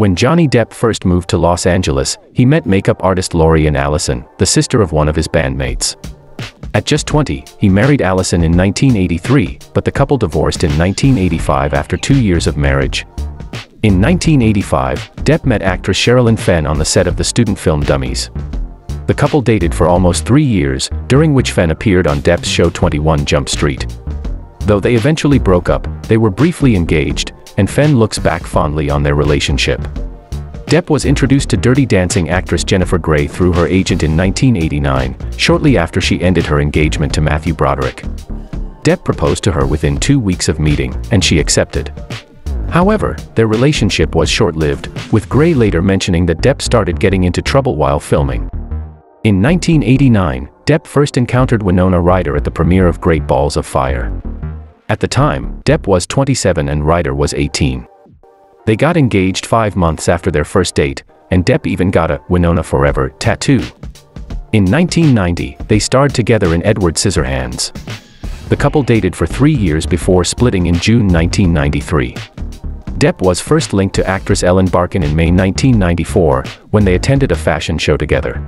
When Johnny Depp first moved to Los Angeles, he met makeup artist Lori-Ann Allison, the sister of one of his bandmates. At just 20, he married Allison in 1983, but the couple divorced in 1985 after two years of marriage. In 1985, Depp met actress Sherilyn Fenn on the set of the student film Dummies. The couple dated for almost three years, during which Fenn appeared on Depp's show 21 Jump Street. Though they eventually broke up, they were briefly engaged, and Fenn looks back fondly on their relationship. Depp was introduced to Dirty Dancing actress Jennifer Grey through her agent in 1989, shortly after she ended her engagement to Matthew Broderick. Depp proposed to her within two weeks of meeting, and she accepted. However, their relationship was short-lived, with Grey later mentioning that Depp started getting into trouble while filming. In 1989, Depp first encountered Winona Ryder at the premiere of Great Balls of Fire. At the time, Depp was 27 and Ryder was 18. They got engaged five months after their first date, and Depp even got a Winona Forever tattoo. In 1990, they starred together in Edward Scissorhands. The couple dated for three years before splitting in June 1993. Depp was first linked to actress Ellen Barkin in May 1994, when they attended a fashion show together.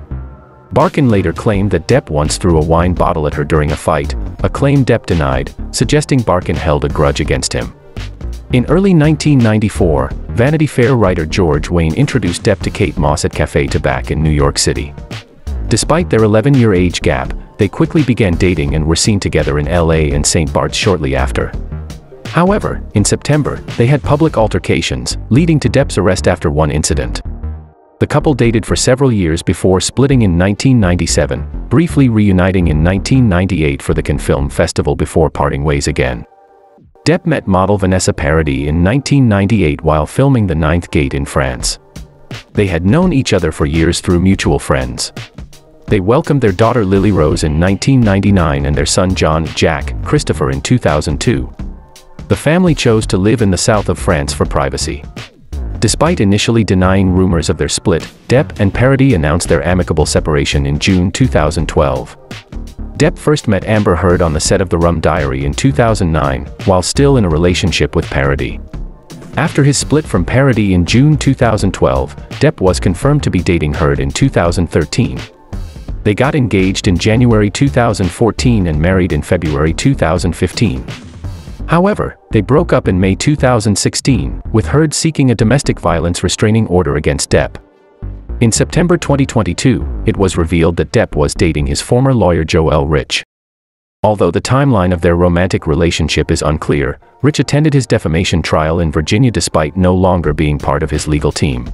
Barkin later claimed that Depp once threw a wine bottle at her during a fight, a claim Depp denied, suggesting Barkin held a grudge against him. In early 1994, Vanity Fair writer George Wayne introduced Depp to Kate Moss at Cafe Tabac in New York City. Despite their 11-year age gap, they quickly began dating and were seen together in LA and St. Bart's shortly after. However, in September, they had public altercations, leading to Depp's arrest after one incident. The couple dated for several years before splitting in 1997, briefly reuniting in 1998 for the Cannes Film Festival before parting ways again. Depp met model Vanessa Paradis in 1998 while filming The Ninth Gate in France. They had known each other for years through mutual friends. They welcomed their daughter Lily Rose in 1999 and their son John Jack Christopher in 2002. The family chose to live in the south of France for privacy. Despite initially denying rumors of their split, Depp and Paradis announced their amicable separation in June 2012. Depp first met Amber Heard on the set of The Rum Diary in 2009, while still in a relationship with Paradis. After his split from Paradis in June 2012, Depp was confirmed to be dating Heard in 2013. They got engaged in January 2014 and married in February 2015. However, they broke up in May 2016, with Heard seeking a domestic violence restraining order against Depp. In September 2022, it was revealed that Depp was dating his former lawyer Joelle Rich. Although the timeline of their romantic relationship is unclear, Rich attended his defamation trial in Virginia despite no longer being part of his legal team.